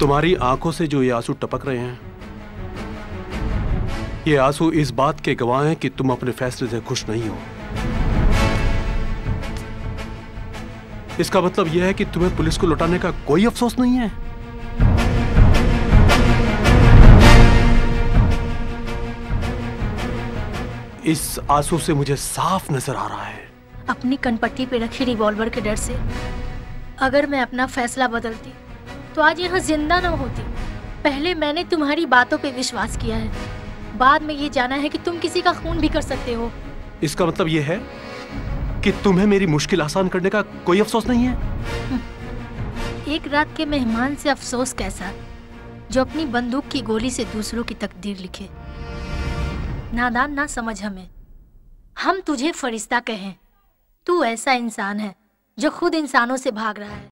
तुम्हारी आँखों से जो ये आँसू टपक रहे हैं, ये आँसू इस बात के गवाह हैं कि तुम अपने फैसले से खुश नहीं हो। इसका मतलब यह है कि तुम्हें पुलिस को लौटाने का कोई अफसोस नहीं है। इस आँसू से मुझे साफ़ नज़र आ रहा है। अपनी कनपट्टी पे रखी रिवॉल्वर के डर से। अगर मैं अपना फैसला बदलती तो आज यहाँ ज़िंदा न होती। पहले मैंने तुम्हारी बातों पे विश्वास किया है। बाद में ये जाना है कि तुम किसी का खून भी कर सकते हो। इसका मतलब ये है कि तुम्हें मेरी मुश्किल आसान करने का कोई अफसोस नहीं है? एक रात के मेहमान से अफसोस कैसा? जो अपनी बंदूक की गोली से दूसरों की तकदीर लिखे। नादान ना समझ हमें। हम तुझे फरिश्ता कहें। तू ऐसा इंसान है जो खुद इंसानों से भाग रहा है।